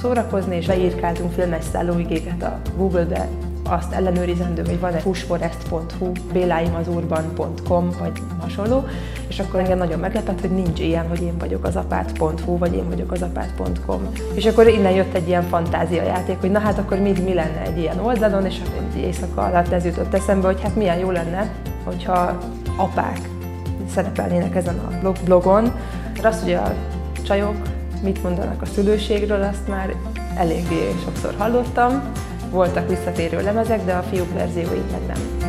szórakozni, és beírkáltunk filmes szállóigéket a Google-be, azt ellenőrizendő, hogy van-e pushforest.hu, béláimazurban.com, vagy hasonló, és akkor engem nagyon meglepett, hogy nincs ilyen, hogy én vagyok az apát.hu, vagy én vagyok az apát.com. És akkor innen jött egy ilyen fantáziajáték, hogy na hát akkor mi, mi lenne egy ilyen oldalon, és akkor egy éjszaka alatt ez jutott eszembe, hogy hát milyen jó lenne, hogyha apák szerepelnének ezen a blogon. Azt, hogy a csajok mit mondanak a szülőségről, azt már eléggé sokszor hallottam, voltak visszatérő lemezek, de a fiúk verziói meg nem.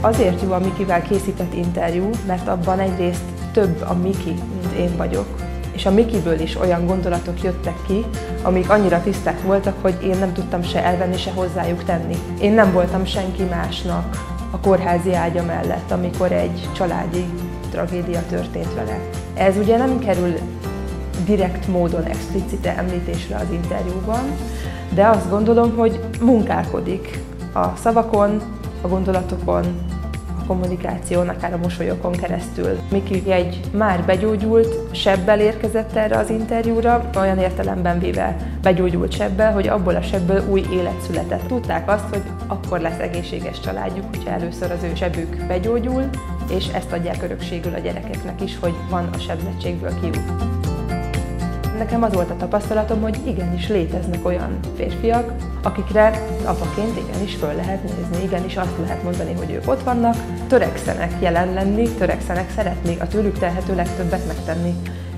Azért jó a Mikivel készített interjú, mert abban egyrészt több a Miki, mint én vagyok, és a Mikiből is olyan gondolatok jöttek ki, amik annyira tiszták voltak, hogy én nem tudtam se elvenni, se hozzájuk tenni. Én nem voltam senki másnak a kórházi ágya mellett, amikor egy családi tragédia történt vele. Ez ugye nem kerül direkt módon explicite említésre az interjúban, de azt gondolom, hogy munkálkodik a szavakon, a gondolatokon, kommunikáción, akár a mosolyokon keresztül. Miki egy már begyógyult sebbel érkezett erre az interjúra, olyan értelemben véve begyógyult sebbel, hogy abból a sebből új élet született. Tudták azt, hogy akkor lesz egészséges családjuk, hogyha először az ő sebük begyógyul, és ezt adják örökségül a gyerekeknek is, hogy van a sebzettségből kiút. Nekem az volt a tapasztalatom, hogy igenis léteznek olyan férfiak, akikre apaként igenis föl lehet nézni, igenis azt lehet mondani, hogy ők ott vannak, törekszenek jelen lenni, törekszenek szeretni a tőlük telhető legtöbbet megtenni.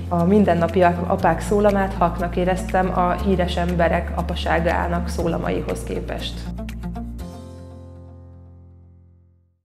A mindennapi apák szólamát haknak éreztem a híres emberek apaságának szólamaihoz képest.